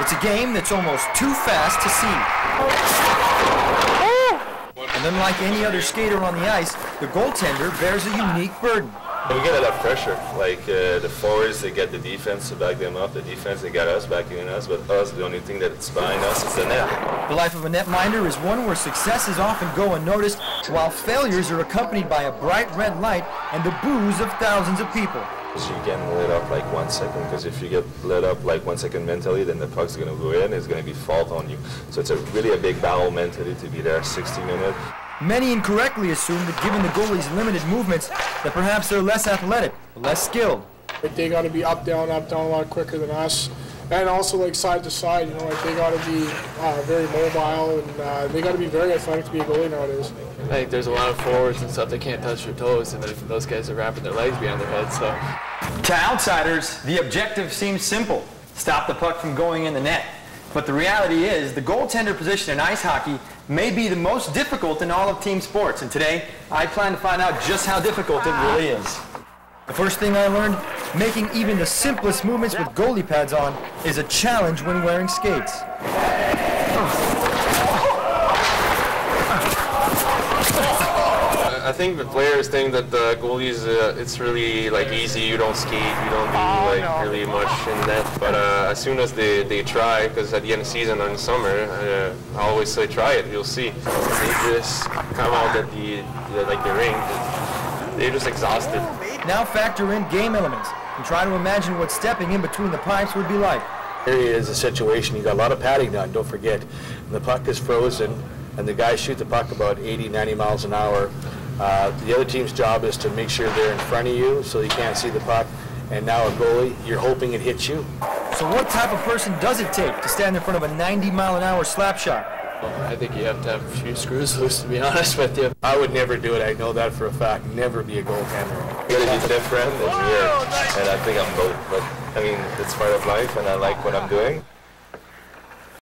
It's a game that's almost too fast to see. And unlike any other skater on the ice, the goaltender bears a unique burden. We get a lot of pressure. Like uh, the forwards, they get the defense to back them up. The defense, they got us backing us. But us, the only thing that's behind us is the net. The life of a netminder is one where successes often go unnoticed, while failures are accompanied by a bright red light and the boos of thousands of people. So you get lit up like one second, because if you get lit up like one second mentally, then the puck's going to go in. It's going to be fault on you. So it's a really a big battle mentally to be there 60 minutes. Many incorrectly assume that given the goalie's limited movements, that perhaps they're less athletic, less skilled. Like they got to be up, down, up, down a lot quicker than us. And also like side to side, you know, like they got to be uh, very mobile and uh, they got to be very athletic to be a goalie nowadays. I think there's a lot of forwards and stuff that can't touch their toes, and those guys are wrapping their legs behind their heads. So, to outsiders, the objective seems simple: stop the puck from going in the net. But the reality is, the goaltender position in ice hockey may be the most difficult in all of team sports. And today, I plan to find out just how difficult it really is. The first thing I learned, making even the simplest movements with goalie pads on is a challenge when wearing skates. I think the players think that the goalies, uh, it's really like easy. You don't skate, you don't do oh, like really much in that. But uh, as soon as they, they try, because at the end of the season or in the summer, uh, I always say try it. You'll see. They just come out at the, the like the ring. They're just exhausted. Now factor in game elements and try to imagine what stepping in between the pipes would be like. Here is a situation. You got a lot of padding done. Don't forget, the puck is frozen, and the guys shoot the puck about 80, 90 miles an hour. Uh, the other team's job is to make sure they're in front of you so you can't see the puck. And now a goalie, you're hoping it hits you. So what type of person does it take to stand in front of a 90 mile an hour slap shot? Well, I think you have to have a few screws loose to be honest with you. I would never do it. I know that for a fact. Never be a goaltender. You gotta be different and weird. And I think I'm both. But I mean, it's part of life and I like what I'm doing.